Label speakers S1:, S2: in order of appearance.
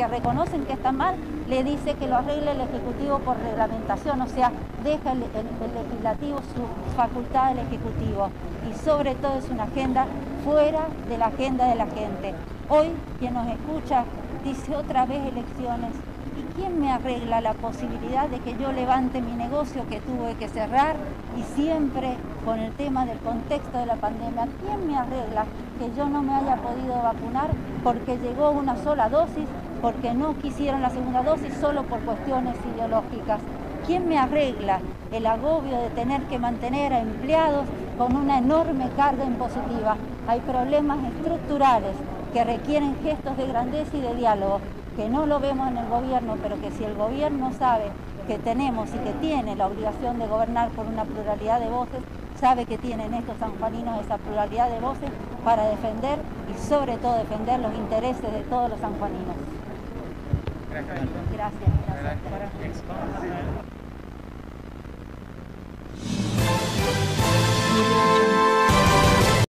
S1: que reconocen que está mal, le dice que lo arregle el Ejecutivo por reglamentación, o sea, deja el, legislativo su facultad del Ejecutivo. Y sobre todo es una agenda fuera de la agenda de la gente. Hoy quien nos escucha dice otra vez elecciones. ¿Y quién me arregla la posibilidad de que yo levante mi negocio que tuve que cerrar y siempre con el tema del contexto de la pandemia? ¿Quién me arregla que yo no me haya podido vacunar porque llegó una sola dosis, porque no quisieron la segunda dosis solo por cuestiones ideológicas? ¿Quién me arregla el agobio de tener que mantener a empleados con una enorme carga impositiva? Hay problemas estructurales que requieren gestos de grandeza y de diálogo, que no lo vemos en el gobierno, pero que si el gobierno sabe que tenemos y que tiene la obligación de gobernar por una pluralidad de voces, sabe que tienen estos sanjuaninos esa pluralidad de voces para defender y sobre todo defender los intereses de todos los sanjuaninos. Gracias. gracias.